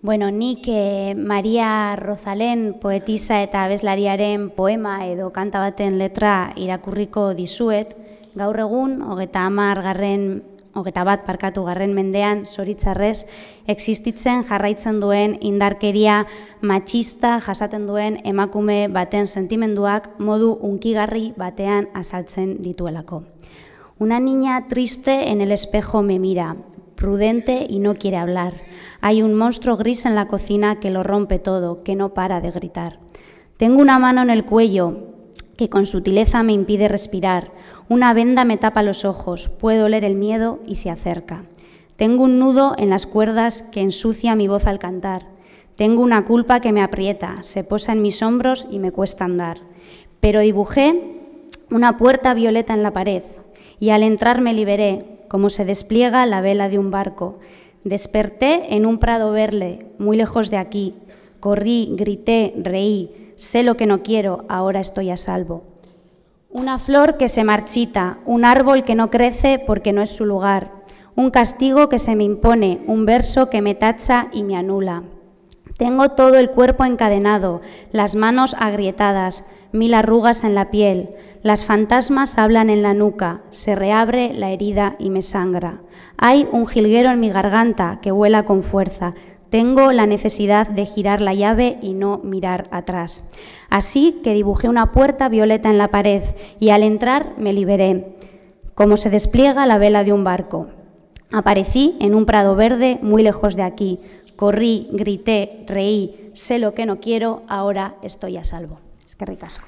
Bueno, nik eh, Maria Rozalen poetisa eta abeslariaren poema edo kanta baten letra irakurriko dizuet, gaur egun, hogeta hamar garren, hogeta bat parkatu garren mendean, zoritzarrez, existitzen jarraitzen duen indarkeria matxista jasaten duen emakume baten sentimenduak modu unkigarri batean azaltzen dituelako. Una niña triste en el espejo me mira, prudente y no quiere hablar. Hay un monstruo gris en la cocina que lo rompe todo, que no para de gritar. Tengo una mano en el cuello que con sutileza me impide respirar. Una venda me tapa los ojos, puedo oler el miedo y se acerca. Tengo un nudo en las cuerdas que ensucia mi voz al cantar. Tengo una culpa que me aprieta, se posa en mis hombros y me cuesta andar. Pero dibujé una puerta violeta en la pared, y al entrar me liberé, como se despliega la vela de un barco. Desperté en un prado verde, muy lejos de aquí. Corrí, grité, reí, sé lo que no quiero, ahora estoy a salvo. Una flor que se marchita, un árbol que no crece porque no es su lugar, un castigo que se me impone, un verso que me tacha y me anula. Tengo todo el cuerpo encadenado, las manos agrietadas, mil arrugas en la piel, las fantasmas hablan en la nuca, se reabre la herida y me sangra. Hay un jilguero en mi garganta que vuela con fuerza. Tengo la necesidad de girar la llave y no mirar atrás. Así que dibujé una puerta violeta en la pared y al entrar me liberé, como se despliega la vela de un barco. Aparecí en un prado verde muy lejos de aquí. Corrí, grité, reí, sé lo que no quiero, ahora estoy a salvo. Es que ricasco.